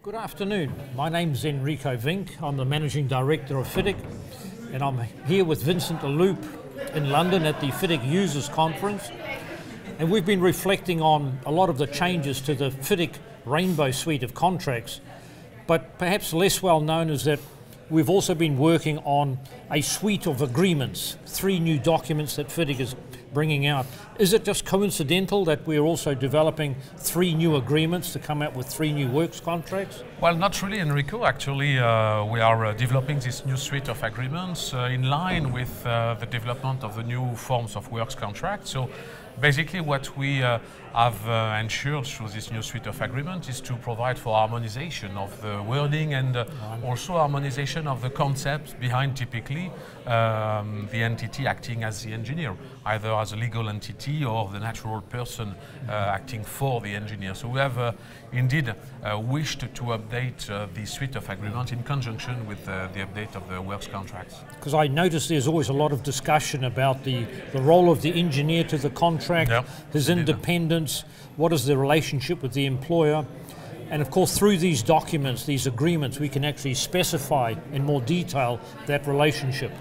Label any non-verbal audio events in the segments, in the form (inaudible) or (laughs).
Good afternoon. My name's Enrico Vink. I'm the Managing Director of FIDIC, and I'm here with Vincent Leloup in London at the FIDIC Users Conference. And we've been reflecting on a lot of the changes to the FIDIC Rainbow suite of contracts. But perhaps less well known is that we've also been working on a suite of agreements, three new documents that FIDIC is bringing out. Is it just coincidental that we're also developing three new agreements to come out with three new works contracts? Well, not really, Enrico. Actually, uh, we are uh, developing this new suite of agreements uh, in line with uh, the development of the new forms of works contracts. So basically what we uh, have uh, ensured through this new suite of agreements is to provide for harmonization of the wording and uh, also harmonization of the concepts behind typically um, the entity acting as the engineer, either as a legal entity or the natural person uh, acting for the engineer. So we have uh, indeed uh, wished to update the suite of agreement in conjunction with the update of the works contracts. Because I notice there's always a lot of discussion about the, the role of the engineer to the contract yep. his independence, what is the relationship with the employer. And of course, through these documents, these agreements, we can actually specify in more detail that relationship.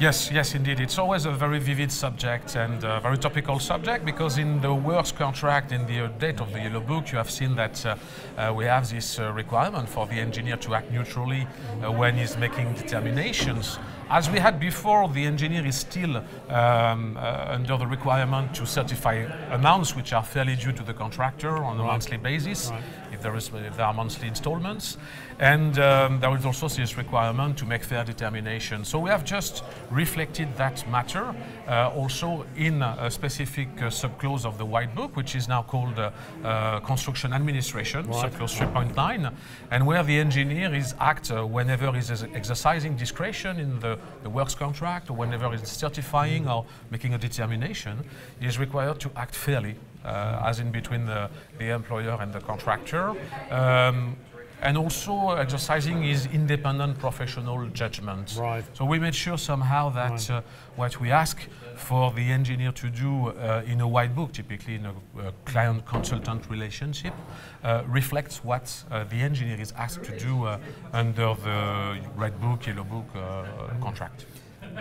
Yes, yes, indeed. It's always a very vivid subject and a very topical subject because in the works contract, in the date of the Yellow Book, you have seen that uh, uh, we have this uh, requirement for the engineer to act neutrally uh, when he's making determinations as we had before, the engineer is still um, uh, under the requirement to certify amounts which are fairly due to the contractor on a right. monthly basis, right. if, there is, if there are monthly installments. And um, there is also this requirement to make fair determination. So we have just reflected that matter uh, also in a specific uh, subclause of the White Book, which is now called uh, uh Construction Administration, right. subclause 3.9, and where the engineer is act uh, whenever he is exercising discretion in the the, works contract or whenever it's certifying or making a determination, is required to act fairly, uh, as in between the, the employer and the contractor. Um, and also exercising his independent professional judgment. Right. So we made sure somehow that right. uh, what we ask for the engineer to do uh, in a white book, typically in a, a client-consultant relationship, uh, reflects what uh, the engineer is asked to do uh, under the red book, yellow book uh, contract.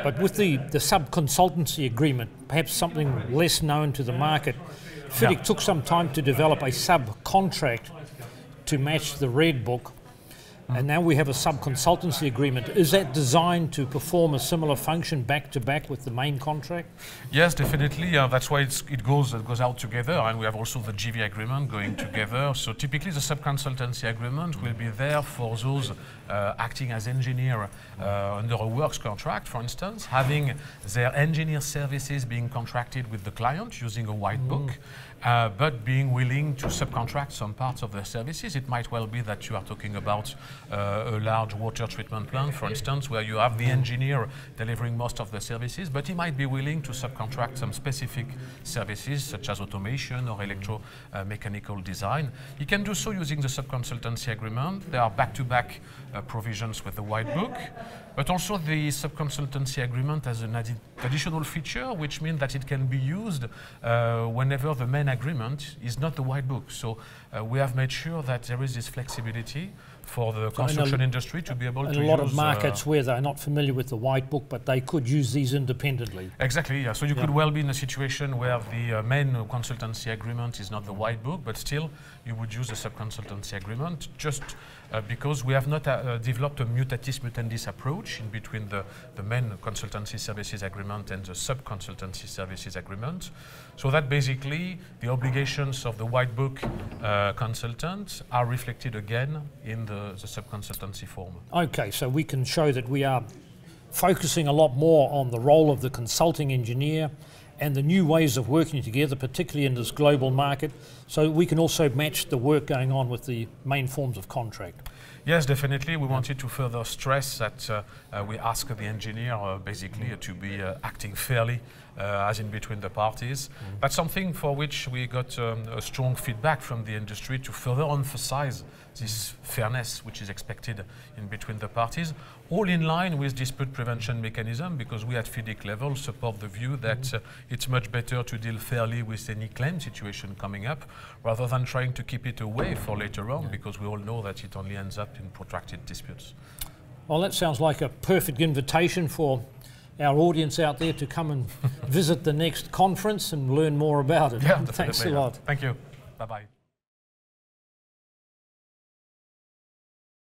But with the, the sub-consultancy agreement, perhaps something less known to the market, FIDIC yeah. took some time to develop a sub-contract to match the red book. And now we have a sub-consultancy agreement. Is that designed to perform a similar function back to back with the main contract? Yes, definitely. Uh, that's why it goes it goes out together, and we have also the JV agreement going together. So typically, the sub-consultancy agreement will be there for those uh, acting as engineer uh, under a works contract, for instance, having their engineer services being contracted with the client using a white mm. book. Uh, but being willing to subcontract some parts of their services. It might well be that you are talking about a large water treatment plant, for instance, where you have the engineer delivering most of the services, but he might be willing to subcontract some specific services such as automation or electromechanical uh, design. He can do so using the subconsultancy agreement. There are back-to-back -back, uh, provisions with the white book. But also the subconsultancy agreement has an additional feature, which means that it can be used uh, whenever the main agreement is not the white book. So uh, we have made sure that there is this flexibility for the construction industry to be able to use... a lot of markets uh, where they're not familiar with the white book, but they could use these independently. Exactly, yeah. So you yeah. could well be in a situation where the uh, main consultancy agreement is not the white book, but still you would use a sub-consultancy agreement just uh, because we have not uh, uh, developed a mutatis mutandis approach in between the, the main consultancy services agreement and the sub-consultancy services agreement. So that basically the obligations of the white book uh, consultant are reflected again in the the, the sub-consultancy form. Okay, so we can show that we are focusing a lot more on the role of the consulting engineer and the new ways of working together, particularly in this global market, so we can also match the work going on with the main forms of contract. Yes, definitely. We wanted to further stress that uh, uh, we ask the engineer uh, basically to be uh, acting fairly uh, as in between the parties. Mm. That's something for which we got um, a strong feedback from the industry to further emphasize this fairness which is expected in between the parties. all in line with dispute prevention mechanism because we at FIDIC level support the view that mm it's much better to deal fairly with any claim situation coming up rather than trying to keep it away for later on yeah. because we all know that it only ends up in protracted disputes. Well, that sounds like a perfect invitation for our audience out there to come and (laughs) visit the next conference and learn more about it. Yeah, Thanks a lot. Thank you. Bye bye.